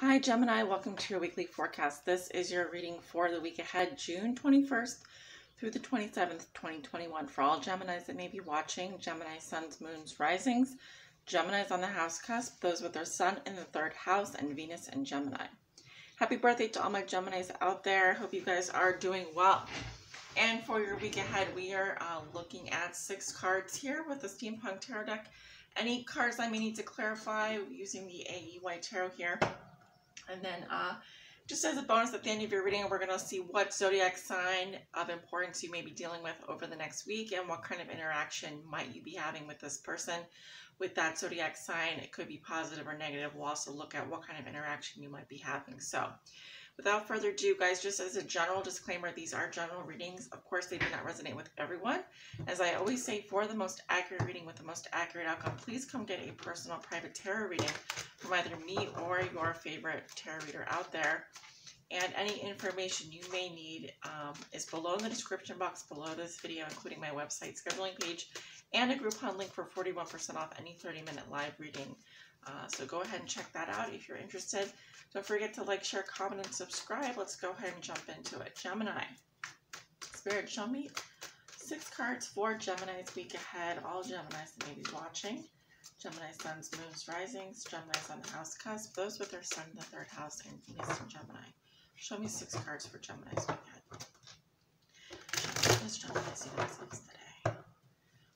Hi, Gemini. Welcome to your weekly forecast. This is your reading for the week ahead, June 21st through the 27th, 2021. For all Geminis that may be watching, Gemini suns, moons, risings, Geminis on the house cusp, those with their sun in the third house, and Venus in Gemini. Happy birthday to all my Geminis out there. Hope you guys are doing well. And for your week ahead, we are uh, looking at six cards here with the Steampunk Tarot deck. Any cards I may need to clarify using the A.E. Waite Tarot here. And then uh, just as a bonus at the end of your reading, we're going to see what zodiac sign of importance you may be dealing with over the next week and what kind of interaction might you be having with this person with that zodiac sign. It could be positive or negative. We'll also look at what kind of interaction you might be having. So Without further ado, guys, just as a general disclaimer, these are general readings. Of course, they do not resonate with everyone. As I always say, for the most accurate reading with the most accurate outcome, please come get a personal private tarot reading from either me or your favorite tarot reader out there. And any information you may need um, is below in the description box below this video, including my website scheduling page and a Groupon link for 41% off any 30-minute live reading. Uh, so go ahead and check that out if you're interested. Don't forget to like, share, comment, and subscribe. Let's go ahead and jump into it. Gemini. Spirit, show me six cards for Gemini's week ahead. All Geminis that may be watching. Gemini suns, moons, risings. Gemini's on the house cusp. Those with their sun in the third house and Venus in Gemini. Show me six cards for Gemini's week ahead. What does Gemini see themselves today?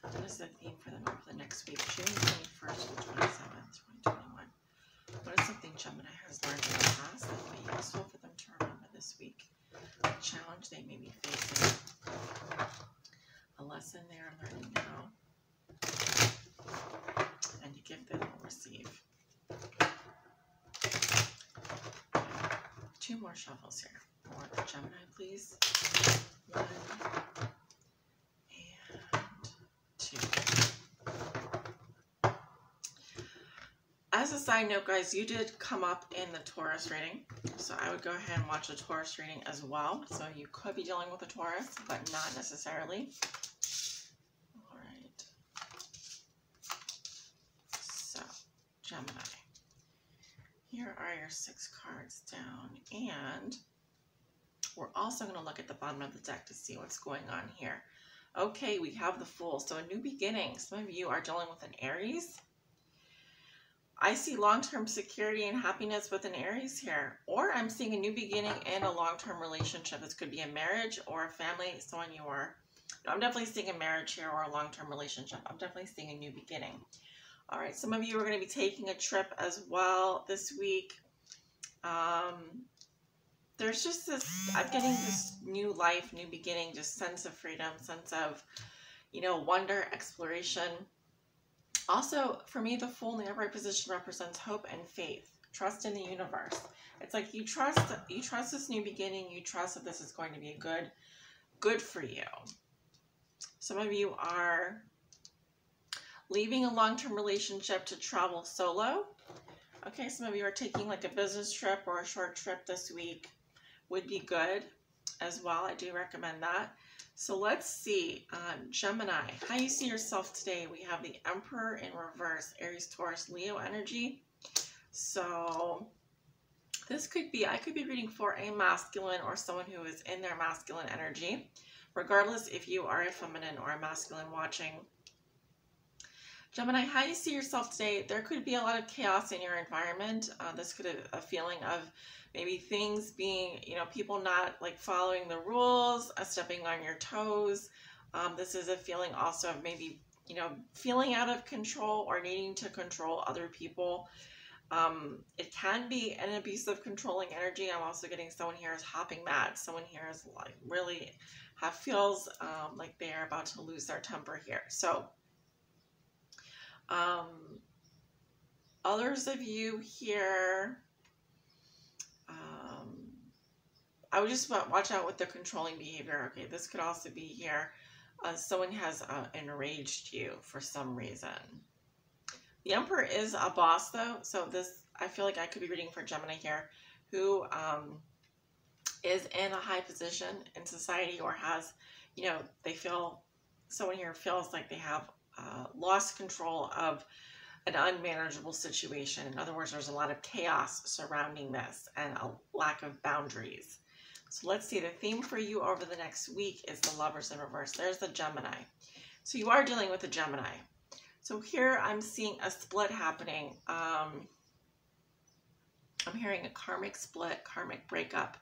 What is the theme for them over the next week? June 21st to 27th, 2021. What is something Gemini has learned in the past that be useful for them to remember this week? A challenge they may be facing. A lesson they are learning now. And you give, they will receive. Two more shuffles here. Gemini, please. One as a side note, guys, you did come up in the Taurus reading. So I would go ahead and watch the Taurus reading as well. So you could be dealing with a Taurus, but not necessarily. All right. So, Gemini. Here are your six cards down. And we're also going to look at the bottom of the deck to see what's going on here. Okay, we have the Fool. So a new beginning. Some of you are dealing with an Aries I see long-term security and happiness with an Aries here. Or I'm seeing a new beginning in a long-term relationship. This could be a marriage or a family, someone you are. I'm definitely seeing a marriage here or a long-term relationship. I'm definitely seeing a new beginning. All right, some of you are going to be taking a trip as well this week. Um, there's just this, I'm getting this new life, new beginning, just sense of freedom, sense of, you know, wonder, exploration. Also, for me, the Fool in the upright position represents hope and faith. Trust in the universe. It's like you trust you trust this new beginning. You trust that this is going to be good, good for you. Some of you are leaving a long-term relationship to travel solo. Okay, some of you are taking like a business trip or a short trip this week. Would be good as well. I do recommend that. So let's see, uh, Gemini, how you see yourself today. We have the Emperor in reverse, Aries, Taurus, Leo energy. So this could be, I could be reading for a masculine or someone who is in their masculine energy, regardless if you are a feminine or a masculine watching. Gemini, how do you see yourself today, there could be a lot of chaos in your environment. Uh, this could a feeling of maybe things being, you know, people not like following the rules, uh, stepping on your toes. Um, this is a feeling also of maybe, you know, feeling out of control or needing to control other people. Um, it can be an abusive controlling energy. I'm also getting someone here is hopping mad. Someone here is like really have feels um, like they are about to lose their temper here. So, um, others of you here I would just watch out with the controlling behavior. Okay, this could also be here. Uh, someone has uh, enraged you for some reason. The Emperor is a boss, though, so this I feel like I could be reading for Gemini here, who um, is in a high position in society or has, you know, they feel someone here feels like they have uh, lost control of an unmanageable situation. In other words, there's a lot of chaos surrounding this and a lack of boundaries. So let's see, the theme for you over the next week is the lovers in reverse. There's the Gemini. So you are dealing with a Gemini. So here I'm seeing a split happening. Um, I'm hearing a karmic split, karmic breakup.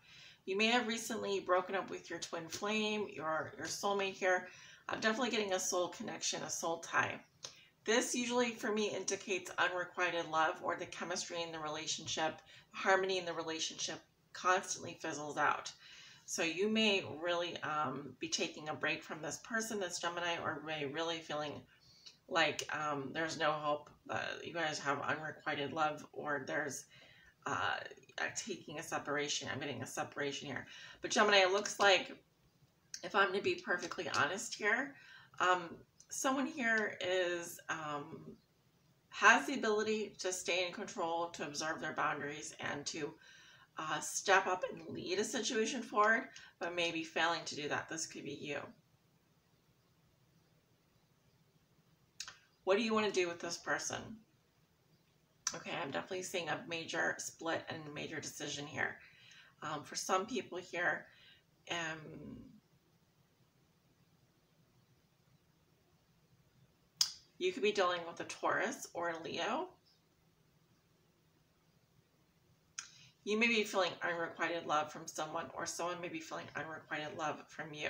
You may have recently broken up with your twin flame, your, your soulmate here. I'm definitely getting a soul connection, a soul tie. This usually for me indicates unrequited love or the chemistry in the relationship, harmony in the relationship constantly fizzles out. So you may really um, be taking a break from this person, this Gemini, or may really feeling like um, there's no hope. Uh, you guys have unrequited love, or there's uh, taking a separation. I'm getting a separation here. But Gemini, it looks like, if I'm to be perfectly honest here, um, someone here is um, has the ability to stay in control, to observe their boundaries, and to uh, step up and lead a situation forward, but maybe failing to do that. This could be you. What do you want to do with this person? Okay, I'm definitely seeing a major split and major decision here. Um, for some people here, um, You could be dealing with a Taurus or a Leo. You may be feeling unrequited love from someone, or someone may be feeling unrequited love from you.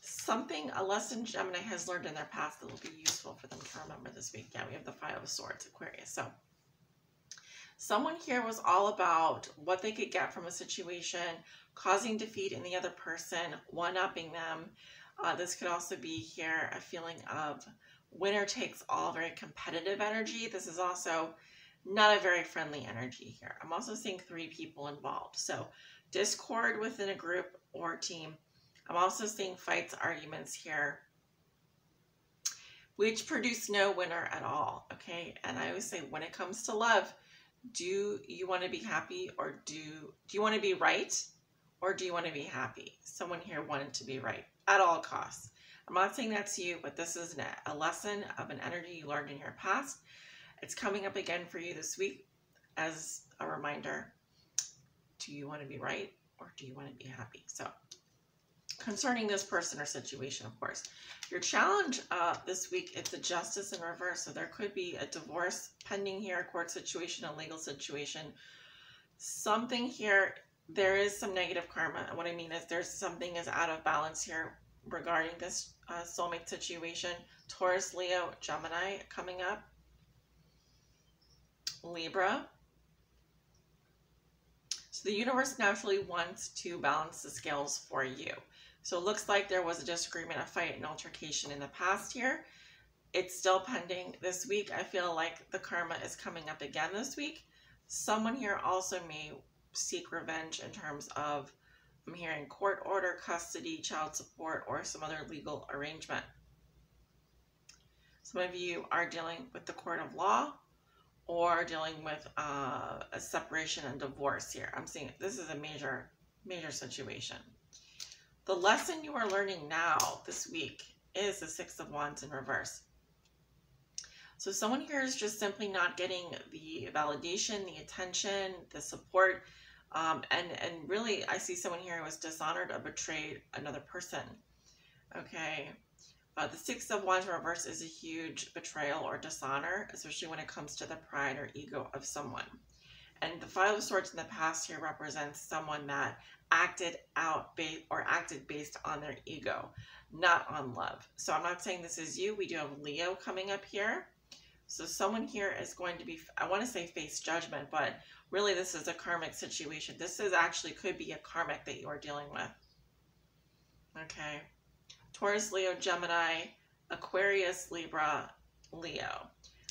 Something, a lesson Gemini has learned in their past that will be useful for them to remember this week. Yeah, we have the Five of Swords, Aquarius. So, someone here was all about what they could get from a situation, causing defeat in the other person, one upping them. Uh, this could also be here a feeling of winner takes all very competitive energy. This is also not a very friendly energy here. I'm also seeing three people involved. So discord within a group or team. I'm also seeing fights, arguments here, which produce no winner at all. Okay. And I always say when it comes to love, do you want to be happy or do, do you want to be right or do you want to be happy? Someone here wanted to be right at all costs. I'm not saying that's you, but this is a lesson of an energy you learned in your past. It's coming up again for you this week as a reminder. Do you want to be right or do you want to be happy? So concerning this person or situation, of course. Your challenge uh, this week, it's a justice in reverse. So there could be a divorce pending here, a court situation, a legal situation. Something here, there is some negative karma. What I mean is there's something is out of balance here regarding this uh, soulmate situation. Taurus, Leo, Gemini coming up. Libra. So the universe naturally wants to balance the scales for you. So it looks like there was a disagreement, a fight, an altercation in the past here. It's still pending this week. I feel like the karma is coming up again this week. Someone here also may seek revenge in terms of I'm hearing court order, custody, child support, or some other legal arrangement. Some of you are dealing with the court of law or dealing with uh, a separation and divorce here. I'm seeing this is a major, major situation. The lesson you are learning now this week is the Six of Wands in reverse. So someone here is just simply not getting the validation, the attention, the support um, and, and really, I see someone here who was dishonored or betrayed another person. Okay. Uh, the Six of Wands reverse is a huge betrayal or dishonor, especially when it comes to the pride or ego of someone. And the Five of Swords in the past here represents someone that acted out ba- or acted based on their ego, not on love. So I'm not saying this is you. We do have Leo coming up here. So someone here is going to be, I want to say face judgment, but really this is a karmic situation. This is actually could be a karmic that you are dealing with. Okay. Taurus, Leo, Gemini, Aquarius, Libra, Leo.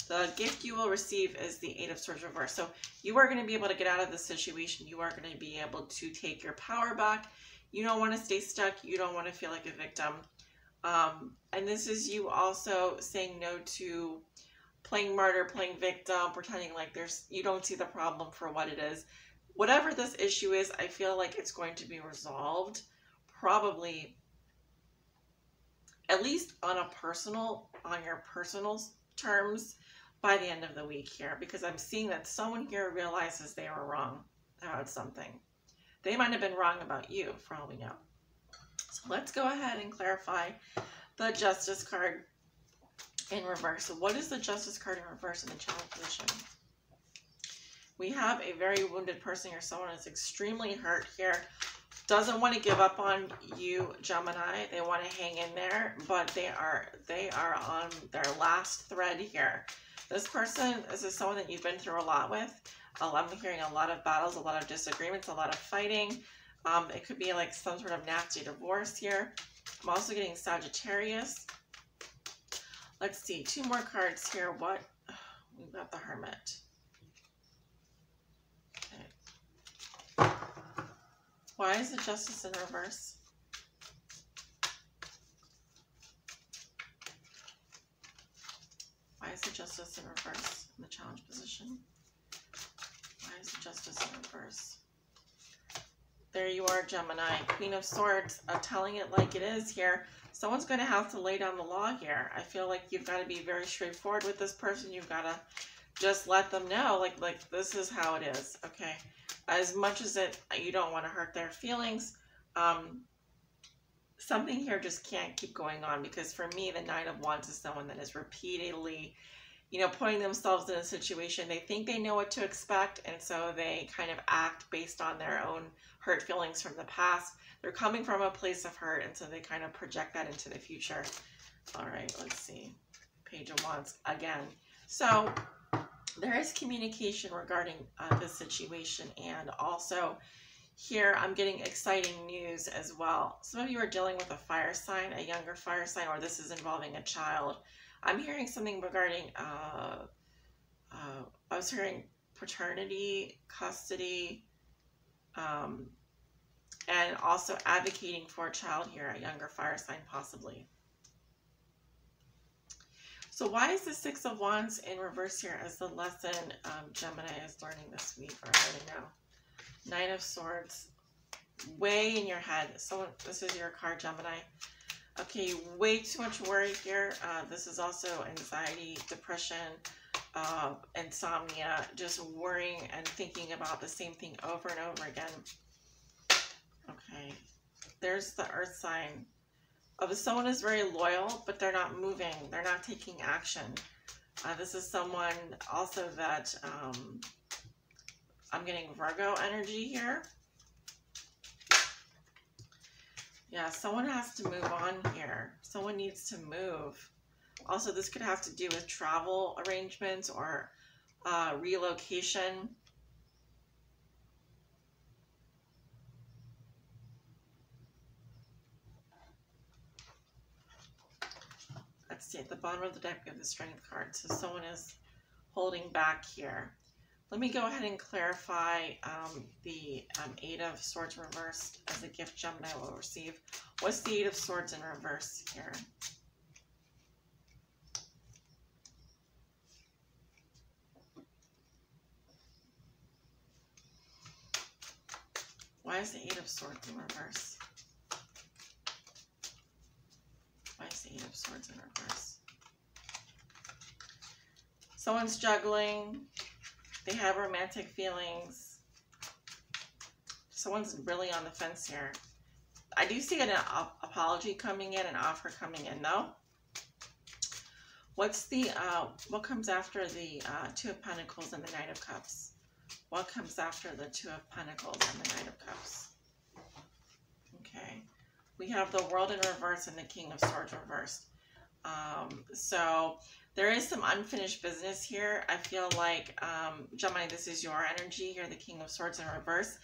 The gift you will receive is the Eight of Swords reverse. So you are going to be able to get out of the situation. You are going to be able to take your power back. You don't want to stay stuck. You don't want to feel like a victim. Um, and this is you also saying no to playing martyr, playing victim, pretending like there's you don't see the problem for what it is. Whatever this issue is, I feel like it's going to be resolved probably at least on a personal on your personal terms by the end of the week here because I'm seeing that someone here realizes they were wrong about something. They might have been wrong about you, for all we know. So let's go ahead and clarify the Justice card in reverse. So what is the Justice card in reverse in the challenge position? We have a very wounded person here. Someone is extremely hurt here. Doesn't want to give up on you, Gemini. They want to hang in there, but they are they are on their last thread here. This person, this is someone that you've been through a lot with. I'm hearing a lot of battles, a lot of disagreements, a lot of fighting. Um, it could be like some sort of nasty divorce here. I'm also getting Sagittarius. Let's see, two more cards here. What? We've got the Hermit. Okay. Why is the Justice in reverse? Why is the Justice in reverse in the challenge position? Why is the Justice in reverse? There you are, Gemini. Queen of Swords, uh, telling it like it is here. Someone's going to have to lay down the law here. I feel like you've got to be very straightforward with this person. You've got to just let them know, like, like this is how it is, okay? As much as it, you don't want to hurt their feelings, um, something here just can't keep going on because for me, the Nine of Wands is someone that is repeatedly you know, putting themselves in a situation, they think they know what to expect, and so they kind of act based on their own hurt feelings from the past. They're coming from a place of hurt, and so they kind of project that into the future. All right, let's see. Page of Wands again. So there is communication regarding uh, this situation, and also here I'm getting exciting news as well. Some of you are dealing with a fire sign, a younger fire sign, or this is involving a child. I'm hearing something regarding, uh, uh, I was hearing paternity, custody, um, and also advocating for a child here, a younger fire sign possibly. So why is the Six of Wands in reverse here as the lesson um, Gemini is learning this week or learning now? Nine of Swords, way in your head. So this is your card, Gemini. Okay, way too much worry here. Uh, this is also anxiety, depression, uh, insomnia, just worrying and thinking about the same thing over and over again. Okay, there's the earth sign. Of someone is very loyal, but they're not moving. They're not taking action. Uh, this is someone also that um, I'm getting Virgo energy here. Yeah, someone has to move on here. Someone needs to move. Also, this could have to do with travel arrangements or uh, relocation. Let's see, at the bottom of the deck, we have the Strength card. So someone is holding back here. Let me go ahead and clarify um, the um, Eight of Swords reversed as a gift Gemini will receive. What's the Eight of Swords in reverse here? Why is the Eight of Swords in reverse? Why is the Eight of Swords in reverse? Someone's juggling. They have romantic feelings. Someone's really on the fence here. I do see an apology coming in, an offer coming in though. What's the, uh, what comes after the uh, Two of Pentacles and the Knight of Cups? What comes after the Two of Pentacles and the Knight of Cups? Okay. We have the World in reverse and the King of Swords reversed. Um, so there is some unfinished business here. I feel like, um, Gemini, this is your energy. You're the King of Swords in reverse.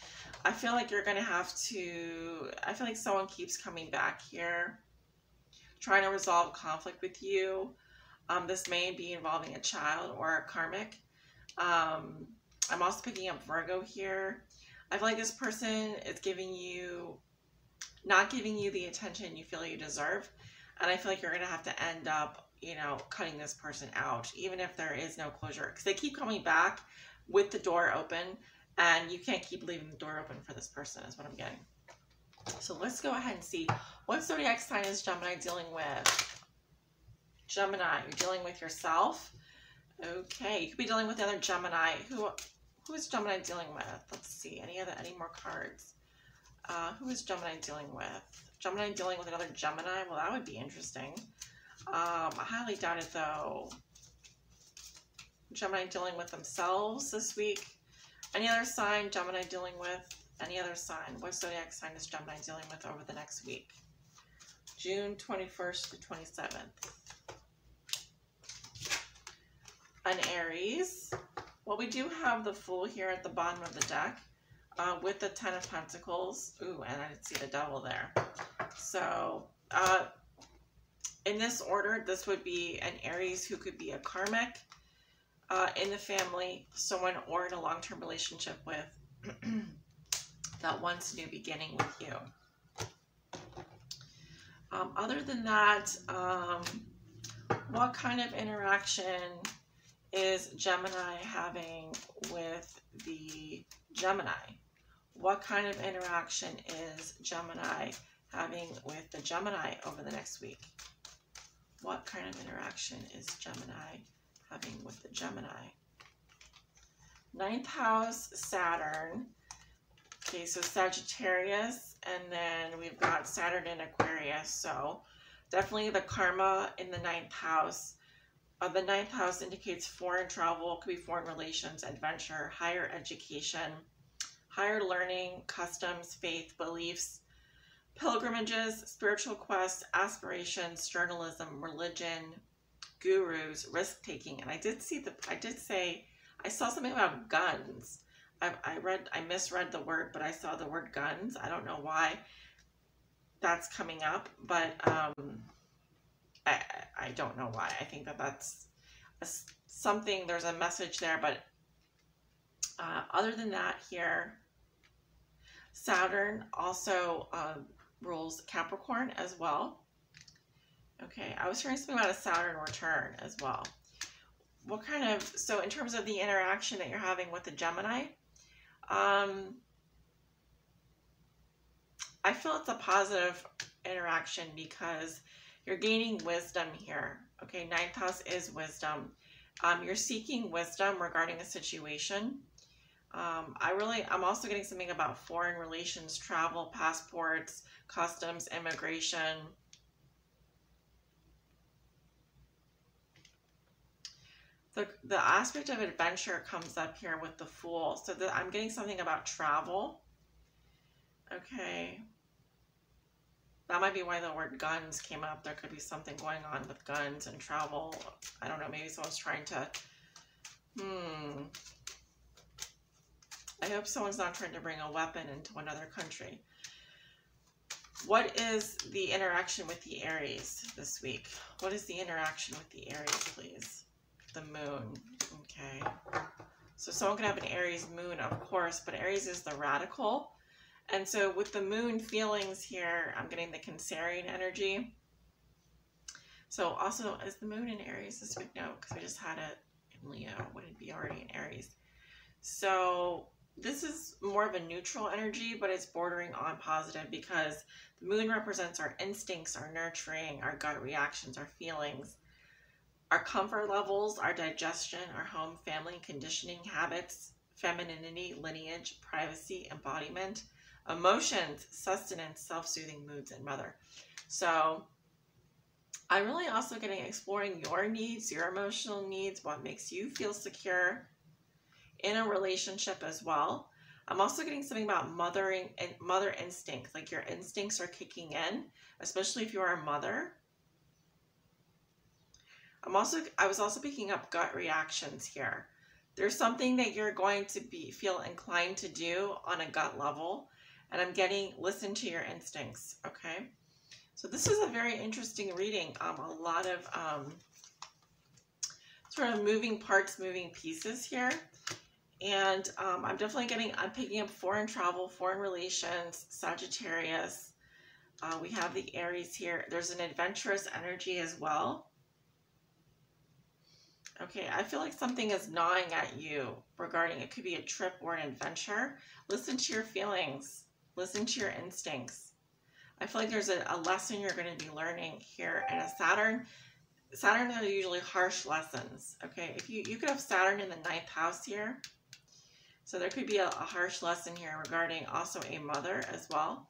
I feel like you're going to have to, I feel like someone keeps coming back here, trying to resolve conflict with you. Um, this may be involving a child or a karmic. Um, I'm also picking up Virgo here. I feel like this person is giving you, not giving you the attention you feel you deserve. And I feel like you're going to have to end up you know, cutting this person out, even if there is no closure. Because they keep coming back with the door open, and you can't keep leaving the door open for this person, is what I'm getting. So let's go ahead and see what zodiac sign is Gemini dealing with. Gemini, you're dealing with yourself. Okay, you could be dealing with the other Gemini. Who who is Gemini dealing with? Let's see. Any other any more cards? Uh, who is Gemini dealing with? Gemini dealing with another Gemini? Well, that would be interesting. Um, I highly doubt it though. Gemini dealing with themselves this week. Any other sign Gemini dealing with? Any other sign? What zodiac sign is Gemini dealing with over the next week? June 21st to 27th. An Aries. Well, we do have the Fool here at the bottom of the deck uh, with the Ten of Pentacles. Ooh, and I didn't see the Devil there. So, uh, in this order, this would be an Aries who could be a karmic uh, in the family, someone or in a long-term relationship with that wants a new beginning with you. Um, other than that, um, what kind of interaction is Gemini having with the Gemini? What kind of interaction is Gemini having with the Gemini over the next week? What kind of interaction is Gemini having with the Gemini? Ninth house, Saturn. Okay, so Sagittarius, and then we've got Saturn in Aquarius. So definitely the karma in the ninth house. Uh, the ninth house indicates foreign travel, could be foreign relations, adventure, higher education, higher learning, customs, faith, beliefs, pilgrimages, spiritual quests, aspirations, journalism, religion, gurus, risk taking. And I did see the, I did say, I saw something about guns. I, I read, I misread the word, but I saw the word guns. I don't know why that's coming up, but um, I, I don't know why. I think that that's a, something, there's a message there, but uh, other than that here, Saturn also uh, rules Capricorn as well. Okay, I was hearing something about a Saturn return as well. What kind of, so in terms of the interaction that you're having with the Gemini, um, I feel it's a positive interaction because you're gaining wisdom here. Okay, ninth house is wisdom. Um, you're seeking wisdom regarding a situation. Um, I really, I'm also getting something about foreign relations, travel, passports, customs, immigration. The, the aspect of adventure comes up here with the Fool. So the, I'm getting something about travel. Okay. That might be why the word guns came up. There could be something going on with guns and travel. I don't know. Maybe someone's trying to... Hmm. I hope someone's not trying to bring a weapon into another country. What is the interaction with the Aries this week? What is the interaction with the Aries, please? The moon. Okay. So someone could have an Aries moon, of course, but Aries is the radical. And so with the moon feelings here, I'm getting the Cancerian energy. So also, is the moon in Aries this week? No, because we just had it in Leo. Would it be already in Aries? So this is more of a neutral energy, but it's bordering on positive because the moon represents our instincts, our nurturing, our gut reactions, our feelings, our comfort levels, our digestion, our home, family, conditioning, habits, femininity, lineage, privacy, embodiment, emotions, sustenance, self-soothing moods, and mother. So I'm really also getting exploring your needs, your emotional needs, what makes you feel secure, in a relationship as well. I'm also getting something about mothering and mother instinct, like your instincts are kicking in, especially if you are a mother. I'm also I was also picking up gut reactions here. There's something that you're going to be feel inclined to do on a gut level, and I'm getting listen to your instincts, okay? So this is a very interesting reading. Um, a lot of um, sort of moving parts, moving pieces here. And um, I'm definitely getting, I'm picking up foreign travel, foreign relations, Sagittarius. Uh, we have the Aries here. There's an adventurous energy as well. Okay, I feel like something is gnawing at you regarding it could be a trip or an adventure. Listen to your feelings. Listen to your instincts. I feel like there's a, a lesson you're going to be learning here. And a Saturn, Saturn are usually harsh lessons. Okay, if you you could have Saturn in the ninth house here, so there could be a, a harsh lesson here regarding also a mother as well.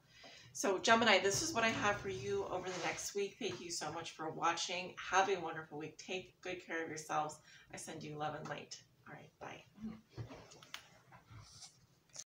So Gemini, this is what I have for you over the next week. Thank you so much for watching. Have a wonderful week. Take good care of yourselves. I send you love and light. All right, bye.